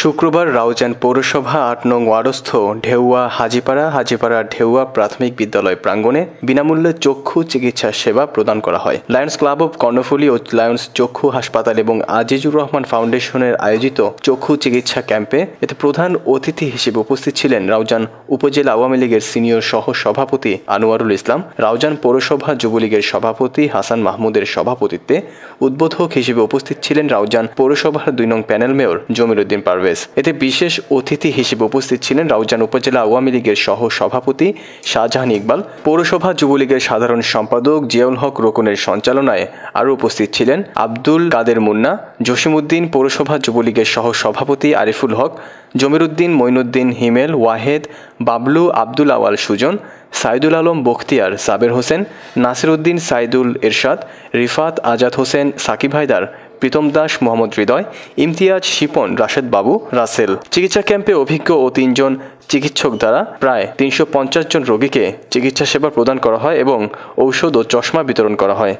শুক্রবার রাউজান পৌরসভা আট নং ওয়ারস্থ ঢেউয়া হাজিপাড়া হাজিপাড়া ঢেউয়া প্রাথমিক বিদ্যালয় প্রাঙ্গণে বিনামূল্যে চক্ষু চিকিৎসা সেবা প্রদান করা হয়। লায়ন্স ক্লাব অব কর্ণফুলি ও লায়ন্স চক্ষু হাসপাতাল এবং আজিজুর রহমান ফাউন্ডেশনের আয়োজিত চক্ষু চিকিৎসা ক্যাম্পে এতে প্রধান অতিথি হিসেবে উপস্থিত ছিলেন রাউজান উপজেলা আওয়ামী লীগের সিনিয়র সহ সভাপতি আনোয়ারুল ইসলাম, রাউজান পৌরসভা যুবলীগের সভাপতি হাসান মাহমুদের সভাপতিত্বে উদ্বোধক হিসেবে উপস্থিত ছিলেন রাউজান পৌরসভার দুই নং প্যানেল মেয়র জমির উদ্দিন পারভেজ এতে বিশেষ অতিথি হিসেবে উপস্থিত ছিলেন রাউজান উপজেলা আওয়ামী লীগের সহ সভাপতি শাহজাহান ইকবাল, পৌরসভা যুবলীগের সাধারণ সম্পাদক জিয়াউল হক রোকনের সঞ্চালনায় আরও উপস্থিত ছিলেন আব্দুল কাদের মুন্না, জসিমউদ্দিন পৌরসভা যুবলীগের সহ সভাপতি আরিফুল হক, জমিরুদ্দিন মঈনুদ্দিন হিমেল, ওয়াহেদ, বাবলু আব্দুল আওয়াল সুজন, সাইদুল আলম বখতিয়ার, সাবের হোসেন, নাসিরউদ্দিন সাইদুল এরশাদ, রিফাত আজাদ হোসেন, সাকিব হায়দার প্রীতম দাস, মোহাম্মদ হৃদয়, ইমতিয়াজ শিপন, রাশেদ বাবু, রাসেল। চিকিৎসা ক্যাম্পে অভিজ্ঞ ও তিনজন চিকিৎসক দ্বারা প্রায় তিনশো পঞ্চাশ জন রোগীকে চিকিৎসা সেবা প্রদান করা হয় এবং ঔষধ ও চশমা বিতরণ করা হয়।